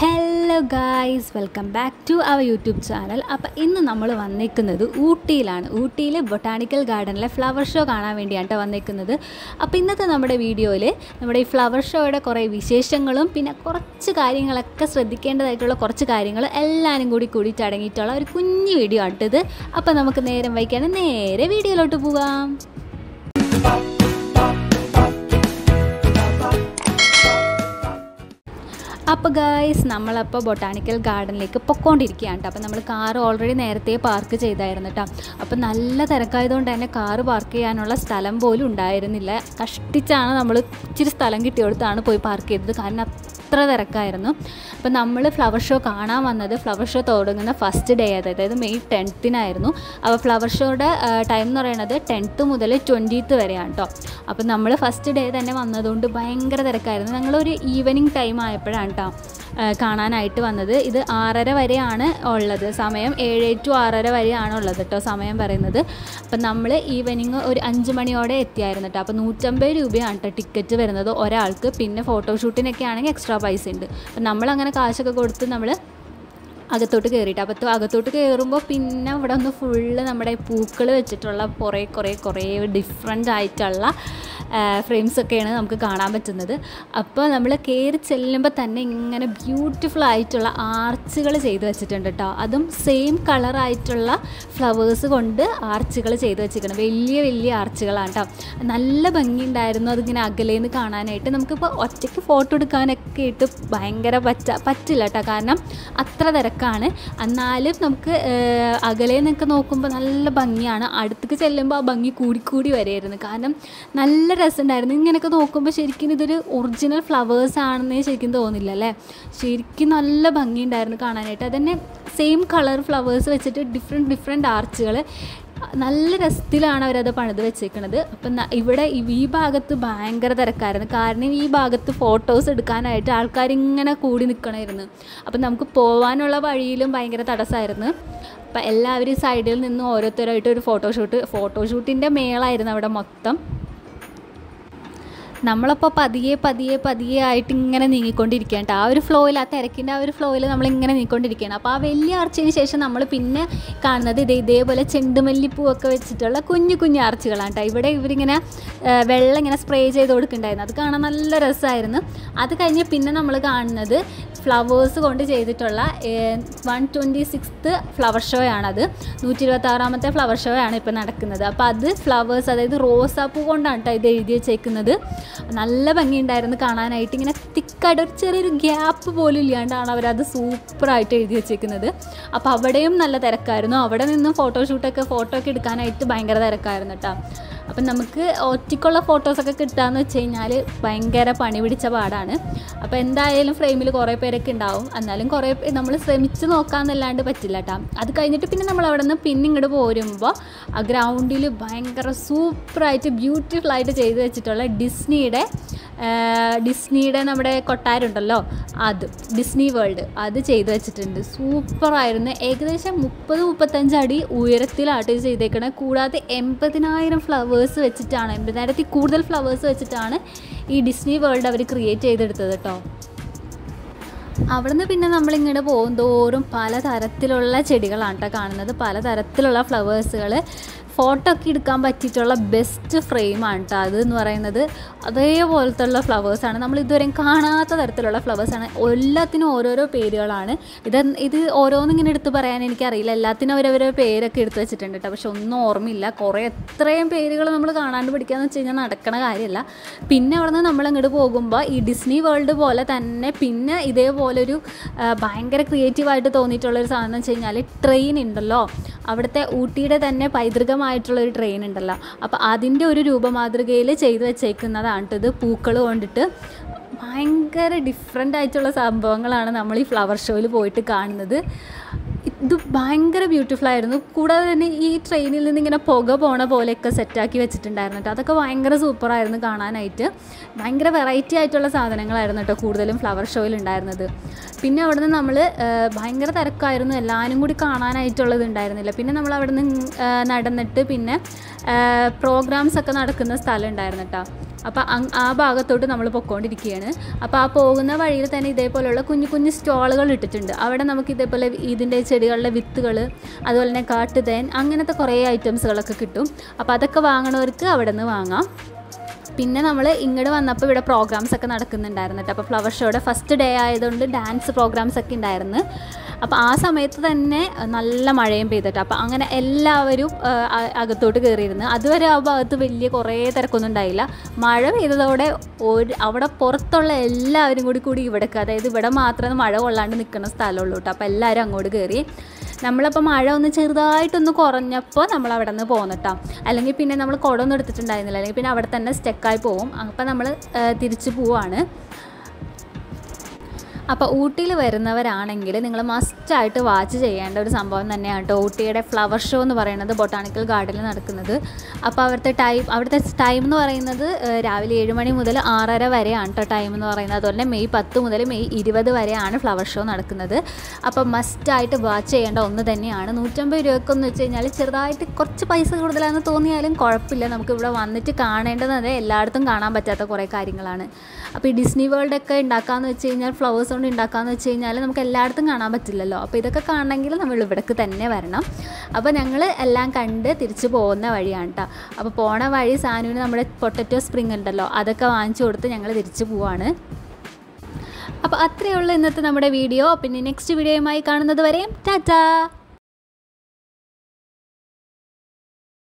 Hello guys welcome back to our YouTube channel അപ്പോൾ ഇന്ന് നമ്മൾ വന്നിരിക്കുന്നത് ഊട്ടിയിലാണ്. ഊട്ടിയിലെ ബൊട്ടാണിക്കൽ ഗാർഡനിലെ ഫ്ലവർ ഷോ കാണാൻ വേണ്ടിയാണ് കേട്ടോ വന്നിരിക്കുന്നത് അപ്പോൾ ഇന്നത്തെ നമ്മുടെ വീഡിയോയിൽ നമ്മുടെ ഈ ഫ്ലവർ ഷോയുടെ കുറേ വിശേഷങ്ങളും പിന്നെ കുറച്ച് കാര്യങ്ങളൊക്കെ ശ്രദ്ധിക്കേണ്ടതായിട്ടുള്ള കുറച്ച് കാര്യങ്ങൾ എല്ലാവരും കൂടി കൂടിയിട്ട് അടങ്ങിയിട്ടുള്ള ഒരു കുഞ്ഞു വീഡിയോ ആണിട്ടത്. അപ്പോൾ നമുക്ക് നേരം വൈകാതെ നേരെ വീഡിയോയിലോട്ട് പോകാം അപ്പോൾ ഗായ്സ് നമ്മളപ്പോൾ ബൊട്ടാണിക്കൽ ഗാർഡനിലേക്ക് പൊക്കോണ്ടിരിക്കുകയാണ് കേട്ടോ അപ്പോൾ നമ്മൾ കാർ ഓൾറെഡി നേരത്തെ പാർക്ക് ചെയ്തായിരുന്നു കേട്ടോ അപ്പോൾ നല്ല തിരക്കായതുകൊണ്ട് തന്നെ കാർ പാർക്ക് ചെയ്യാനുള്ള സ്ഥലം പോലും ഉണ്ടായിരുന്നില്ല. കഷ്ടിച്ചാണ് നമ്മൾ ഇച്ചിരി സ്ഥലം കിട്ടിയെടുത്താണ് പോയി പാർക്ക് ചെയ്തത്. കാരണം അത്ര തിരക്കായിരുന്നു. അപ്പോൾ നമ്മൾ ഫ്ലവർ ഷോ കാണാൻ വന്നത് ഫ്ലവർ ഷോ തുടങ്ങുന്ന ഫസ്റ്റ് ഡേ അതായത് മെയ് ടെൻത്തിനായിരുന്നു. അപ്പോൾ ഫ്ലവർ ഷോയുടെ ടൈം എന്ന് പറയുന്നത് ടെൻത്ത് മുതൽ ട്വന്റീത്ത് വരെയാണ് കേട്ടോ അപ്പോൾ നമ്മൾ ഫസ്റ്റ് ഡേ തന്നെ വന്നതുകൊണ്ട് ഭയങ്കര തിരക്കായിരുന്നു. ഞങ്ങളൊരു ഈവനിങ് ടൈം ആയപ്പോഴാണ് കേട്ടോ കാണാനായിട്ട് വന്നത്. ഇത് ആറര വരെയാണ് ഉള്ളത്. സമയം ഏഴ് ടു ആറര വരെയാണ് ഉള്ളത് കേട്ടോ സമയം പറയുന്നത്. അപ്പം നമ്മൾ ഈവനിങ് ഒരു അഞ്ച് മണിയോടെ എത്തിയായിരുന്നു കേട്ടോ അപ്പോൾ നൂറ്റമ്പത് രൂപയാണ് കേട്ടോ ടിക്കറ്റ് വരുന്നത് ഒരാൾക്ക്. പിന്നെ ഫോട്ടോഷൂട്ടിനൊക്കെ ആണെങ്കിൽ എക്സ്ട്രാ പൈസ ഉണ്ട് അപ്പം നമ്മളങ്ങനെ കാശൊക്കെ കൊടുത്ത് നമ്മൾ അകത്തോട്ട് കയറിയിട്ട് അപ്പോൾ അകത്തോട്ട് കയറുമ്പോൾ പിന്നെ ഇവിടെ ഒന്ന് ഫുള്ള് നമ്മുടെ പൂക്കൾ വെച്ചിട്ടുള്ള കുറേ കുറേ കുറേ ഡിഫറെന്റ് ആയിട്ടുള്ള ഫ്രെയിംസ് ഒക്കെയാണ് നമുക്ക് കാണാൻ പറ്റുന്നത്. അപ്പോൾ നമ്മൾ കയറി ചെല്ലുമ്പോൾ തന്നെ ഇങ്ങനെ ബ്യൂട്ടിഫുൾ ആയിട്ടുള്ള ആർച്ചുകൾ ചെയ്ത് വെച്ചിട്ടുണ്ട് കേട്ടോ അതും സെയിം കളറായിട്ടുള്ള ഫ്ലവേഴ്സ് കൊണ്ട് ആർച്ചുകൾ ചെയ്ത് വെച്ചിരിക്കണം വലിയ വലിയ ആർച്ചുകളാണ് കേട്ടോ നല്ല ഭംഗിയുണ്ടായിരുന്നു അതിങ്ങനെ അകലേന്ന് കാണാനായിട്ട്. നമുക്കിപ്പോൾ ഒറ്റയ്ക്ക് ഫോട്ടോ എടുക്കാനൊക്കെ ഇട്ട് ഭയങ്കര പറ്റ പറ്റില്ല കേട്ടോ കാരണം അത്ര തിരക്കാണ് എന്നാലും നമുക്ക് അകലെ നിന്നൊക്കെ നോക്കുമ്പോൾ നല്ല ഭംഗിയാണ്. അടുത്തേക്ക് ചെല്ലുമ്പോൾ ആ ഭംഗി കൂടിക്കൂടി വരെയായിരുന്നു. കാരണം നല്ല രസമുണ്ടായിരുന്നു. ഇങ്ങനെയൊക്കെ നോക്കുമ്പോൾ ശരിക്കും ഇതൊരു ഒറിജിനൽ ഫ്ലവേഴ്സ് ആണെന്നേ ശരിക്കും തോന്നില്ല അല്ലേ? ശരിക്കും നല്ല ഭംഗിയുണ്ടായിരുന്നു കാണാനായിട്ട്. അതന്നെ സെയിം കളർ ഫ്ലവേഴ്സ് വെച്ചിട്ട് ഡിഫറെന്റ് ഡിഫറെന്റ് ആർച്ചുകൾ നല്ല രസത്തിലാണ് അവരത് പണിത് വെച്ചേക്കണത്. അപ്പം ഇവിടെ ഈ ഭാഗത്ത് ഭയങ്കര തിരക്കായിരുന്നു. കാരണം ഈ ഭാഗത്ത് ഫോട്ടോസ് എടുക്കാനായിട്ട് ആൾക്കാർ ഇങ്ങനെ കൂടി നിൽക്കണമായിരുന്നു അപ്പം നമുക്ക് പോകാനുള്ള വഴിയിലും ഭയങ്കര തടസ്സമായിരുന്നു അപ്പം എല്ലാവരും സൈഡിൽ നിന്ന് ഓരോരുത്തരായിട്ട് ഒരു ഫോട്ടോഷൂട്ട് ഫോട്ടോഷൂട്ടിന്റെ മേളായിരുന്നു അവിടെ മൊത്തം. നമ്മളപ്പോൾ പതിയെ പതിയെ പതിയെ ആയിട്ട് ഇങ്ങനെ നീങ്ങിക്കൊണ്ടിരിക്കുകയാണ്. ആ ഒരു ഫ്ലോയിൽ ആ തിരക്കിന്റെ ആ ഒരു ഫ്ലോയിൽ നമ്മളിങ്ങനെ നീങ്ങിക്കൊണ്ടിരിക്കുകയാണ്. അപ്പോൾ ആ വലിയ ആർച്ചയ്ക്ക് ശേഷം നമ്മൾ പിന്നെ കാണുന്നത് ഇതേ ഇതേപോലെ ചെണ്ടുമല്ലിപ്പൂവൊക്കെ വെച്ചിട്ടുള്ള കുഞ്ഞു കുഞ്ഞു ആർച്ചുകളാണ് കേട്ടോ ഇവിടെ ഇവരിങ്ങനെ വെള്ളം ഇങ്ങനെ സ്പ്രേ ചെയ്ത് കൊടുക്കുന്നുണ്ടായിരുന്നു. അത് കാണാൻ നല്ല രസമായിരുന്നു അത് കഴിഞ്ഞ് പിന്നെ നമ്മൾ കാണുന്നത് ഫ്ലവേഴ്സ് കൊണ്ട് ചെയ്തിട്ടുള്ള one twenty sixth flower show ആണത്. നൂറ്റി ഇരുപത്താറാമത്തെ ഫ്ലവർ ഷോ ആണ് ഇപ്പോൾ നടക്കുന്നത്. അപ്പോൾ അത് ഫ്ലവേഴ്സ് അതായത് റോസാപ്പൂ കൊണ്ടാണ് കേട്ടോ ഇത് എഴുതി വെച്ചേക്കുന്നത്. നല്ല ഭംഗിയുണ്ടായിരുന്നു കാണാനായിട്ട്. ഇങ്ങനെ തിക്കായിട്ട് ഒരു ചെറിയൊരു ഗ്യാപ്പ് പോലും ഇല്ലാണ്ടാണ് അവരത് സൂപ്പറായിട്ട് എഴുതി വെച്ചേക്കുന്നത്. അപ്പോൾ അവിടെയും നല്ല തിരക്കായിരുന്നു. അവിടെ നിന്നും ഫോട്ടോഷൂട്ടൊക്കെ ഫോട്ടോ ഒക്കെ എടുക്കാനായിട്ട് ഭയങ്കര തിരക്കായിരുന്നു കേട്ടോ. അപ്പം നമുക്ക് ഒറ്റയ്ക്കുള്ള ഫോട്ടോസൊക്കെ കിട്ടുകയെന്ന് വെച്ച് കഴിഞ്ഞാൽ ഭയങ്കര പണി പിടിച്ച പാടാണ്. അപ്പോൾ എന്തായാലും ഫ്രെയിമിൽ കുറേ പേരൊക്കെ ഉണ്ടാവും എന്നാലും കുറേ നമ്മൾ ശ്രമിച്ച് നോക്കാമെന്നല്ലാണ്ട് പറ്റില്ല കേട്ടോ അത് കഴിഞ്ഞിട്ട് പിന്നെ നമ്മൾ അവിടെ നിന്ന് പിന്നെ ഇങ്ങോട്ട് പോരുമ്പോൾ ആ ഗ്രൗണ്ടിൽ ഭയങ്കര സൂപ്പറായിട്ട് ബ്യൂട്ടിഫുൾ ആയിട്ട് ചെയ്ത് വെച്ചിട്ടുള്ള ഡിസ്നിയുടെ ഡിസ്നിയുടെ നമ്മുടെ കൊട്ടാരുണ്ടല്ലോ അത് ഡിസ്നി വേൾഡ് അത് ചെയ്തു വെച്ചിട്ടുണ്ട്. സൂപ്പറായിരുന്നു. ഏകദേശം മുപ്പത് മുപ്പത്തഞ്ച് അടി ഉയരത്തിലാട്ട് ചെയ്തേക്കണേ. കൂടാതെ എൺപതിനായിരം ഫ്ലവേഴ്സ് വെച്ചിട്ടാണ് എൺപതിനായിരത്തിൽ കൂടുതൽ ഫ്ലവേഴ്സ് വെച്ചിട്ടാണ് ഈ ഡിസ്നി വേൾഡ് അവർ ക്രിയേറ്റ് ചെയ്തെടുത്തത് കേട്ടോ അവിടുന്ന് പിന്നെ നമ്മളിങ്ങനെ പോകും തോറും പലതരത്തിലുള്ള ചെടികളാണ് കേട്ടോ കാണുന്നത്. പലതരത്തിലുള്ള ഫ്ലവേഴ്സുകൾ ഫോട്ടോ ഒക്കെ എടുക്കാൻ പറ്റിയിട്ടുള്ള ബെസ്റ്റ് ഫ്രെയിമാണ് കേട്ടോ അത് എന്ന് പറയുന്നത് അതേപോലത്തുള്ള ഫ്ലവേഴ്സാണ് നമ്മൾ ഇതുവരെയും കാണാത്ത തരത്തിലുള്ള ഫ്ലവേഴ്സാണ് എല്ലാത്തിനും ഓരോരോ പേരുകളാണ്. ഇത് ഇത് ഓരോന്നും ഇങ്ങനെ എടുത്ത് പറയാൻ എനിക്കറിയില്ല. എല്ലാത്തിനും അവരവരെ പേരൊക്കെ എടുത്ത് വെച്ചിട്ടുണ്ട് കേട്ടോ പക്ഷെ ഒന്നും ഓർമ്മയില്ല. കുറേ എത്രയും പേരുകൾ നമ്മൾ കാണാണ്ട് പിടിക്കാന്ന് വെച്ച് കഴിഞ്ഞാൽ നടക്കണ കാര്യമല്ല. പിന്നെ അവിടെ നിന്ന് നമ്മൾ അങ്ങോട്ട് പോകുമ്പോൾ ഈ ഡിസ്നി വേൾഡ് പോലെ തന്നെ പിന്നെ ഇതേപോലൊരു ഭയങ്കര ക്രിയേറ്റീവായിട്ട് തോന്നിയിട്ടുള്ളൊരു സാധനം എന്ന് വെച്ച് കഴിഞ്ഞാൽ ട്രെയിൻ ഉണ്ടല്ലോ. അവിടുത്തെ ഊട്ടിയുടെ തന്നെ പൈതൃകമായിട്ടുള്ളൊരു ട്രെയിൻ ഉണ്ടല്ലോ. അപ്പോൾ അതിന്റെ ഒരു രൂപമാതൃകയിൽ ചെയ്തു വെച്ചേക്കുന്നതാണ് ഇത്. പൂക്കൾ കൊണ്ടിട്ട് ഭയങ്കര ഡിഫറെന്റ് ആയിട്ടുള്ള സംഭവങ്ങളാണ് നമ്മൾ ഈ ഫ്ലവർ ഷോയിൽ പോയിട്ട് കാണുന്നത്. ഇത് ഭയങ്കര ബ്യൂട്ടിഫുൾ ആയിരുന്നു. കൂടാതെ തന്നെ ഈ ട്രെയിനിൽ നിന്ന് ഇങ്ങനെ പുക പോണ പോലെയൊക്കെ സെറ്റാക്കി വെച്ചിട്ടുണ്ടായിരുന്നു കേട്ടോ അതൊക്കെ ഭയങ്കര സൂപ്പറായിരുന്നു കാണാനായിട്ട്. ഭയങ്കര വെറൈറ്റി ആയിട്ടുള്ള സാധനങ്ങളായിരുന്നു കേട്ടോ കൂടുതലും ഫ്ലവർ ഷോയിൽ ഉണ്ടായിരുന്നത്. പിന്നെ അവിടെ നിന്ന് നമ്മൾ ഭയങ്കര തിരക്കായിരുന്നു. എല്ലാവരും കൂടി കാണാനായിട്ടുള്ളത് ഉണ്ടായിരുന്നില്ല. പിന്നെ നമ്മൾ അവിടെ നിന്ന് നടന്നിട്ട് പിന്നെ പ്രോഗ്രാംസ് ഒക്കെ നടക്കുന്ന സ്ഥലം ഉണ്ടായിരുന്നു കേട്ടോ അപ്പോൾ ആ ഭാഗത്തോട്ട് നമ്മൾ പൊയ്ക്കൊണ്ടിരിക്കുകയാണ് അപ്പോൾ ആ പോകുന്ന വഴിയിൽ തന്നെ ഇതേപോലെയുള്ള കുഞ്ഞു കുഞ്ഞു സ്റ്റോളുകൾ ഇട്ടിട്ടുണ്ട്. അവിടെ നമുക്ക് ഇതേപോലെ ഇതിന്റെ ചെടികളുടെ വിത്തുകൾ അതുപോലെ തന്നെ കാട്ടുതേൻ അങ്ങനത്തെ കുറേ ഐറ്റംസുകളൊക്കെ കിട്ടും. അപ്പോൾ അതൊക്കെ വാങ്ങണവർക്ക് അവിടെ നിന്ന് വാങ്ങാം. പിന്നെ നമ്മൾ ഇങ്ങോട്ട് വന്നപ്പോൾ ഇവിടെ പ്രോഗ്രാംസ് ഒക്കെ നടക്കുന്നുണ്ടായിരുന്നു കേട്ടോ അപ്പോൾ ഫ്ലവർ ഷോയുടെ ഫസ്റ്റ് ഡേ ആയതുകൊണ്ട് ഡാൻസ് പ്രോഗ്രാംസ് ഒക്കെ ഉണ്ടായിരുന്നു അപ്പോൾ ആ സമയത്ത് തന്നെ നല്ല മഴയും പെയ്തിട്ട് അപ്പോൾ അങ്ങനെ എല്ലാവരും അകത്തോട്ട് കയറിയിരുന്നു അതുവരെ ആ ഭാഗത്ത് വലിയ കുറേ തിരക്കൊന്നും ഉണ്ടായില്ല. മഴ പെയ്തതോടെ ഒരു അവിടെ പുറത്തുള്ള എല്ലാവരും കൂടി കൂടി ഇവിടേക്ക് അതായത് ഇവിടെ മാത്രമേ മഴ കൊള്ളാണ്ട് നിൽക്കുന്ന സ്ഥലമുള്ളൂ കേട്ടോ അപ്പോൾ എല്ലാവരും അങ്ങോട്ട് കയറി നമ്മളപ്പോൾ മഴ ഒന്ന് ചെറുതായിട്ടൊന്ന് കുറഞ്ഞപ്പോൾ നമ്മൾ അവിടെ നിന്ന് പോന്നിട്ടോ അല്ലെങ്കിൽ പിന്നെ നമ്മൾ കുടമൊന്നും എടുത്തിട്ടുണ്ടായിരുന്നില്ല. അല്ലെങ്കിൽ പിന്നെ അവിടെ തന്നെ സ്റ്റെക്കായി പോവും. അപ്പോൾ നമ്മൾ തിരിച്ചു പോവാണ്. അപ്പോൾ ഊട്ടിയിൽ വരുന്നവരാണെങ്കിൽ നിങ്ങൾ മസ്റ്റായിട്ട് വാച്ച് ചെയ്യേണ്ട ഒരു സംഭവം തന്നെയാണ് കേട്ടോ ഊട്ടിയുടെ ഫ്ലവർ ഷോ എന്ന് പറയുന്നത് ബൊട്ടാണിക്കൽ ഗാർഡനിൽ നടക്കുന്നത്. അപ്പോൾ അവിടുത്തെ ടൈം അവിടുത്തെ ടൈം എന്ന് പറയുന്നത് രാവിലെ ഏഴ് മണി മുതൽ ആറര വരെയാണ് കേട്ടോ ടൈം എന്ന് പറയുന്നത്. അതുപോലെ മെയ് പത്ത് മുതൽ മെയ് ഇരുപത് വരെയാണ് ഫ്ലവർ ഷോ നടക്കുന്നത്. അപ്പോൾ മസ്റ്റായിട്ട് വാച്ച് ചെയ്യേണ്ട ഒന്ന് തന്നെയാണ്. നൂറ്റമ്പത് രൂപയ്ക്കെന്ന് വെച്ച് കഴിഞ്ഞാൽ ചെറുതായിട്ട് കുറച്ച് പൈസ കൂടുതലാണെന്ന് തോന്നിയാലും കുഴപ്പമില്ല. നമുക്ക് ഇവിടെ വന്നിട്ട് കാണേണ്ടത് എല്ലായിടത്തും കാണാൻ പറ്റാത്ത കുറേ കാര്യങ്ങളാണ്. അപ്പോൾ ഈ ഡിസ്നി വേൾഡ് ഒക്കെ ഉണ്ടാക്കാമെന്ന് വെച്ച് കഴിഞ്ഞാൽ ഫ്ലവേഴ്സ് കൊണ്ട് ഉണ്ടാക്കാമെന്ന് വെച്ച് കഴിഞ്ഞാൽ നമുക്ക് എല്ലായിടത്തും കാണാൻ പറ്റില്ലല്ലോ. അപ്പോൾ ഇതൊക്കെ കാണണമെങ്കിൽ നമ്മൾ ഇവിടേക്ക് തന്നെ വരണം. അപ്പോൾ ഞങ്ങൾ എല്ലാം കണ്ട് തിരിച്ചു പോകുന്ന വഴിയാണ് കേട്ടോ അപ്പോൾ പോണ വഴി സാനുവിന് നമ്മുടെ പൊട്ടറ്റോ സ്പ്രിങ് ഉണ്ടല്ലോ അതൊക്കെ വാങ്ങിച്ചു കൊടുത്ത് ഞങ്ങൾ തിരിച്ചു പോവാണ്. അപ്പോൾ അത്രയേ ഉള്ളൂ ഇന്നത്തെ നമ്മുടെ വീഡിയോ. പിന്നെ നെക്സ്റ്റ് വീഡിയോയുമായി കാണുന്നത് വരെയും ടാറ്റാ!